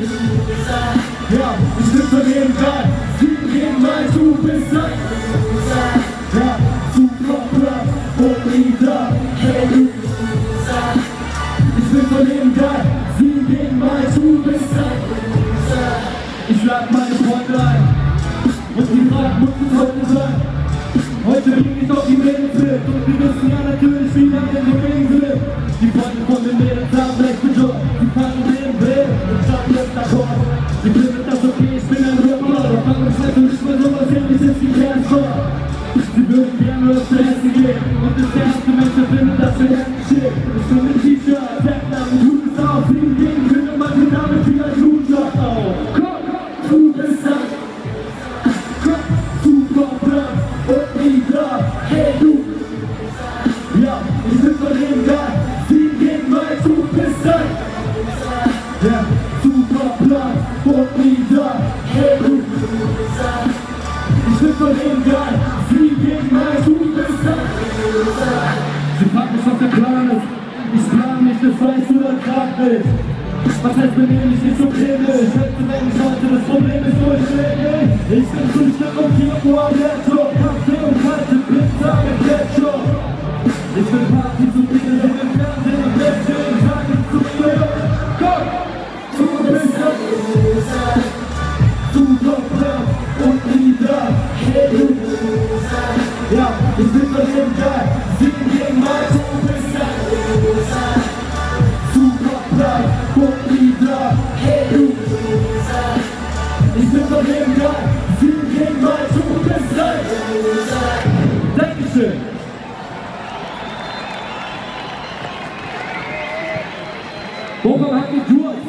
ja, ich bin von jedem Tag, sieben gegen mein, du bist ein Ja, super Platz und wieder. hey du Ich bin von jedem geil, sieben gegen mein, du bist ein. Ich lade meine Freunde ein und die Frage muss es heute sein. Heute bring ich auf die Mädels mit und die wissen ja natürlich, wie lange die Das ich bin ein Rapper, fangen mich natürlich mal sowas ähnliches wie Cancer. Sie würden gerne öfter essen gehen und das erste Mensch findet, dass wir endlich stehen. Ich bin mit T-Shirt, und gutes auf, sieben gegen finde man den Namen wie ein Loser auf. Komm, du bist ein Superplatz und wieder, hey du. Ich bin von dem Geil, sieben gegen mein, du bist ein. Sie fragt mich, was der Plan ist. Ich plan nicht, das weißt du dann grad nicht. Was heißt, wenn ihr nicht so kritisch? Schätze, wenn ich heute das Problem ist, wo ich lebe. Ich bin Frühstück und Kino am Laptop. Bin von dem geil. Sieben gegen mein, du bist ein Loser, Superplatz und Ich bin dem geil. Sieben gegen bist ein Loser. Dankeschön. Hat die Tour?